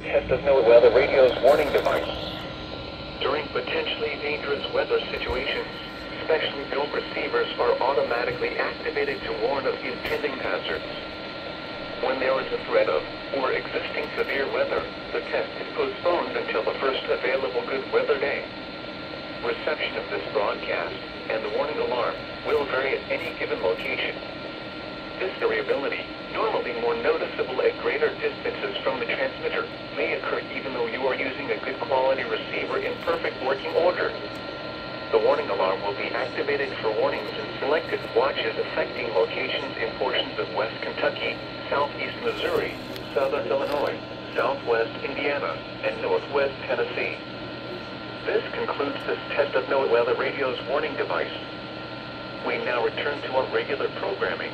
Test of NOAA Weather Radio's warning device. During potentially dangerous weather situations, specially built receivers are automatically activated to warn of impending hazards. When there is a threat of or existing severe weather, the test is postponed until the first available good weather day. Reception of this broadcast and the warning alarm will vary at any given location. This variability, normally more noticeable at greater distances from the transmitter, may occur even though you are using a good quality receiver in perfect working order. The warning alarm will be activated for warnings in selected watches affecting locations in portions of West Kentucky, Southeast Missouri, Southern Illinois, Southwest Indiana, and Northwest Tennessee. Concludes this test of NOAA Weather Radio's warning device. We now return to our regular programming.